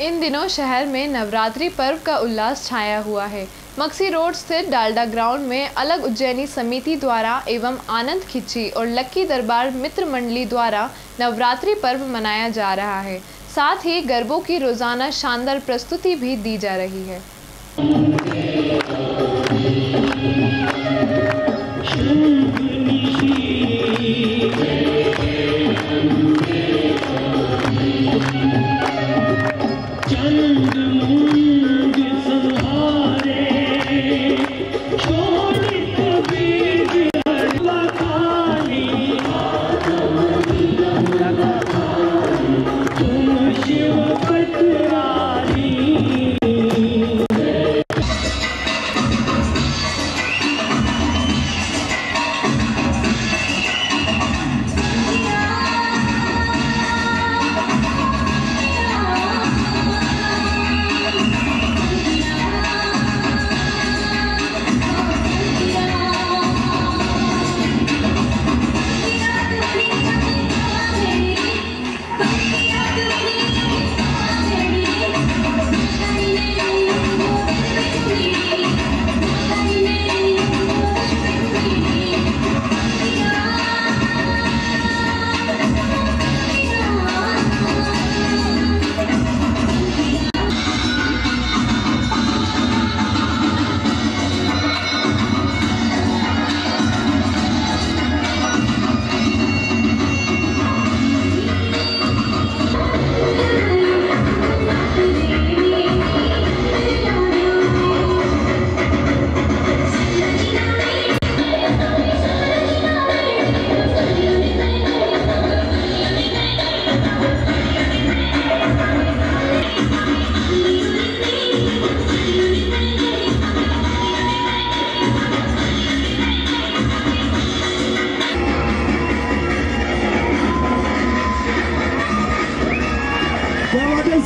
इन दिनों शहर में नवरात्रि पर्व का उल्लास छाया हुआ है। मक्सी रोड स्थित डालडा ग्राउंड में अलग उज्जैनी समिति द्वारा एवं आनंद खिच्ची और लक्की दरबार मित्र मंडली द्वारा नवरात्रि पर्व मनाया जा रहा है। साथ ही गरबों की रोज़ाना शानदार प्रस्तुति भी दी जा रही है। चंद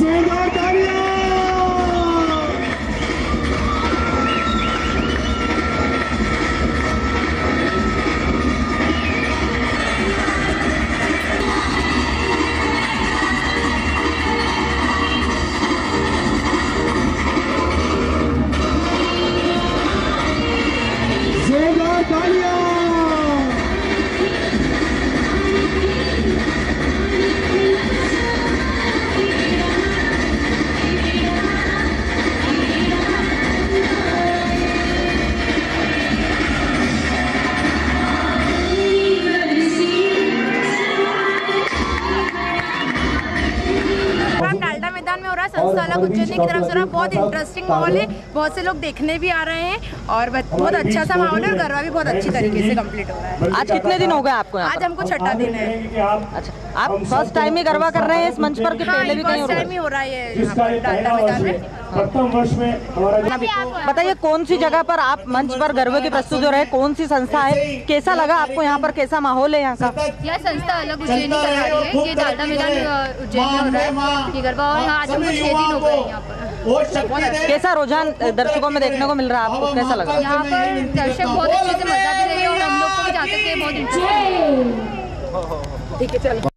Marcelo Darío. हो रहा है संस्थाला गुजरने उज्जैनी की तरफ़ से हो रहा है बहुत इंटरेस्टिंग माहौल है बहुत से लोग देखने भी आ रहे हैं और बहुत अच्छा सा माहौल है और गरबा भी बहुत अच्छी तरीके से कंप्लीट हो रहा है। आज कितने दिन हो गए आपको आज हमको छठा दिन है। अच्छा आप फ़र्स्ट टाइम ही गरबा कर रहे हैं इस मंच पर कि हाँ। पहले भी कहीं ही हो रहा है। है प्रथम वर्ष में हमारा बताइए कौन सी जगह पर आप मंच पर गरबे की प्रस्तुति हो रहे हैं? कौन सी संस्था है? कैसा लगा आपको यहाँ पर? कैसा माहौल है यहाँ का? यह संस्था अलग उज्जैनी करा रही है। ये डालडा मैदान उज्जैन में हो रहा है ये गरबा और यहाँ आज हमको छह दिन हो गए हैं यहाँ पर। कैसा रुझान दर्शकों में देखने को मिल रहा है आपको? कैसा लगा? यहाँ पर दर्शक बहुत अच्छे से मज़ा भी रहे हैं और हम लोग को भी जाते थे बहुत इंटरेस्ट ठीक है चल।